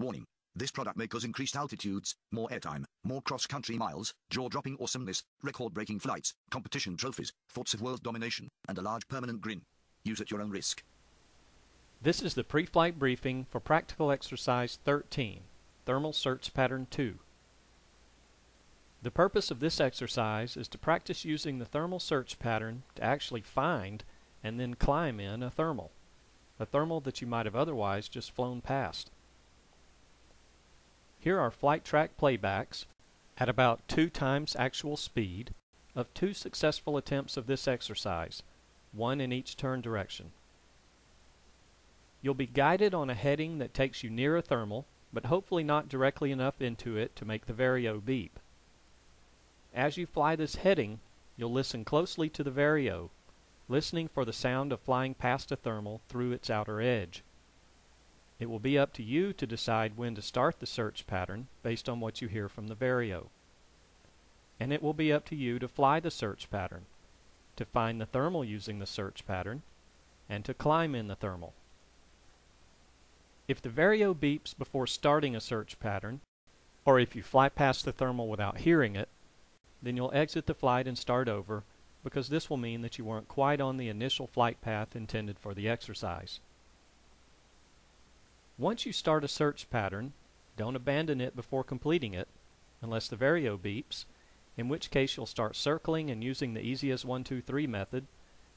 Warning. This product may cause increased altitudes, more airtime, more cross-country miles, jaw-dropping awesomeness, record-breaking flights, competition trophies, thoughts of world domination, and a large permanent grin. Use at your own risk. This is the pre-flight briefing for Practical Exercise 13, Thermal Search Pattern 2. The purpose of this exercise is to practice using the thermal search pattern to actually find and then climb in a thermal, a thermal that you might have otherwise just flown past. Here are flight track playbacks at about two times actual speed of two successful attempts of this exercise, one in each turn direction. You'll be guided on a heading that takes you near a thermal, but hopefully not directly enough into it to make the Vario beep. As you fly this heading, you'll listen closely to the Vario, listening for the sound of flying past a thermal through its outer edge. It will be up to you to decide when to start the search pattern based on what you hear from the Vario. And it will be up to you to fly the search pattern, to find the thermal using the search pattern, and to climb in the thermal. If the Vario beeps before starting a search pattern, or if you fly past the thermal without hearing it, then you'll exit the flight and start over because this will mean that you weren't quite on the initial flight path intended for the exercise. Once you start a search pattern, don't abandon it before completing it, unless the Vario beeps, in which case you'll start circling and using the easiest as 1, 2, 3 method,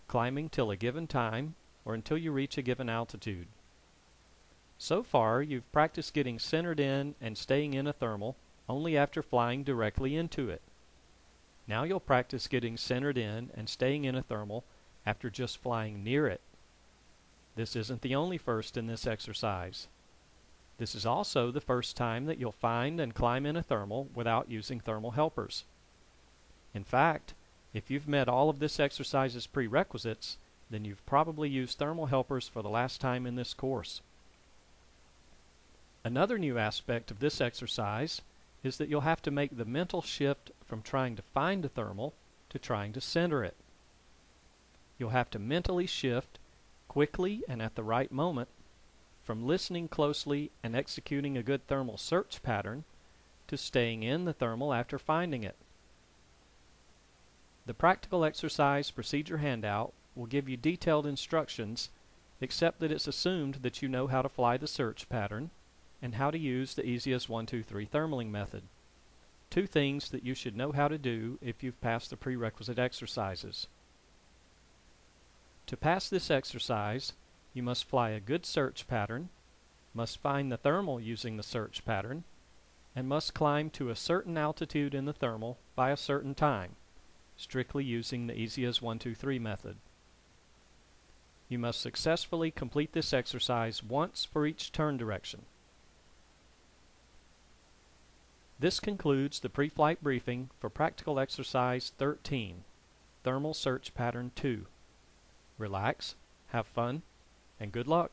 climbing till a given time or until you reach a given altitude. So far, you've practiced getting centered in and staying in a thermal only after flying directly into it. Now you'll practice getting centered in and staying in a thermal after just flying near it. This isn't the only first in this exercise. This is also the first time that you'll find and climb in a thermal without using thermal helpers. In fact, if you've met all of this exercise's prerequisites, then you've probably used thermal helpers for the last time in this course. Another new aspect of this exercise is that you'll have to make the mental shift from trying to find a thermal to trying to center it. You'll have to mentally shift, quickly and at the right moment, from listening closely and executing a good thermal search pattern to staying in the thermal after finding it. The practical exercise procedure handout will give you detailed instructions except that it's assumed that you know how to fly the search pattern and how to use the easiest 123 thermaling method. Two things that you should know how to do if you've passed the prerequisite exercises. To pass this exercise, you must fly a good search pattern, must find the thermal using the search pattern, and must climb to a certain altitude in the thermal by a certain time, strictly using the easy as 1, 2, 3 method. You must successfully complete this exercise once for each turn direction. This concludes the pre-flight briefing for practical exercise 13, Thermal Search Pattern 2. Relax, have fun, and good luck.